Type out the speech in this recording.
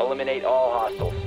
Eliminate all hostiles.